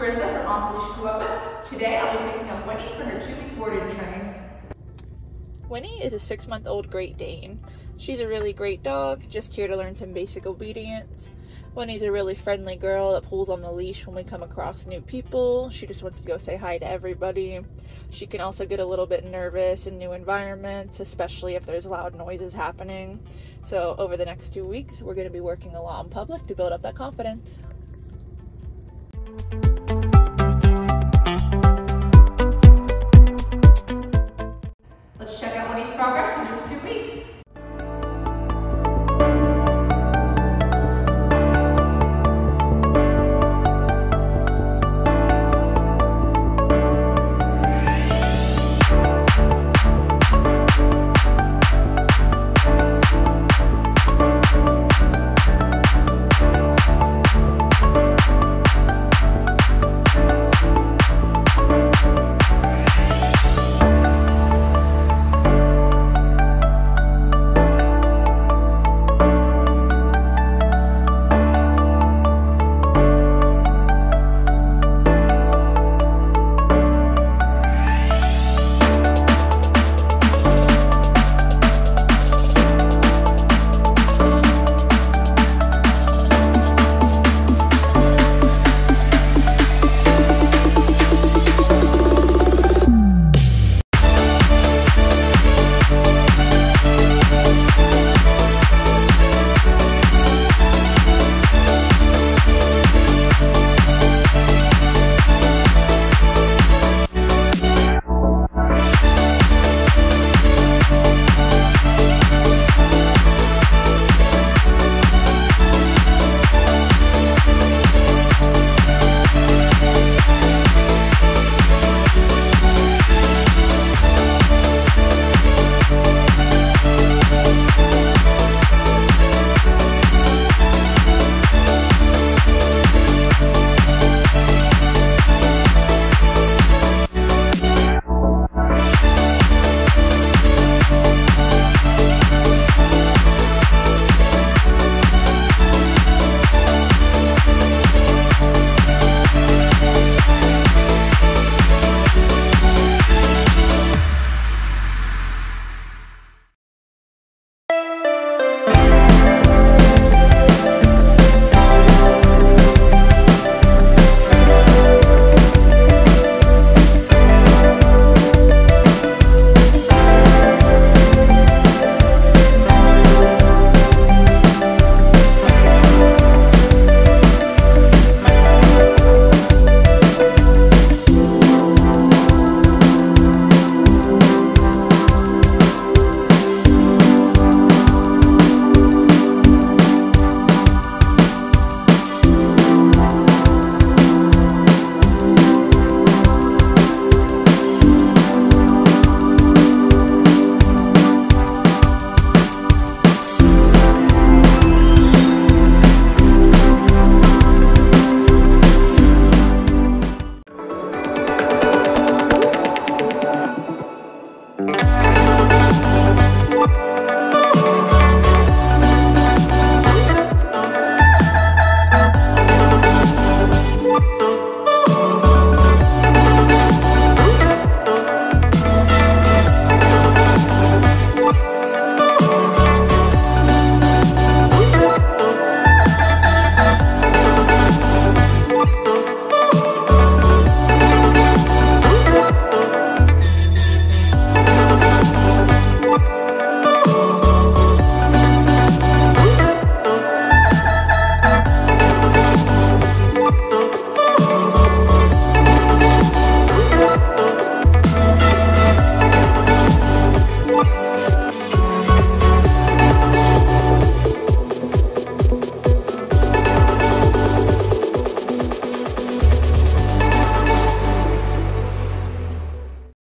Carissa from Off Columbus. Today I'll be picking up Winnie for her two-week boarding train. Winnie is a six month old Great Dane. She's a really great dog, just here to learn some basic obedience. Winnie's a really friendly girl that pulls on the leash when we come across new people. She just wants to go say hi to everybody. She can also get a little bit nervous in new environments, especially if there's loud noises happening. So, over the next two weeks, we're going to be working a lot in public to build up that confidence.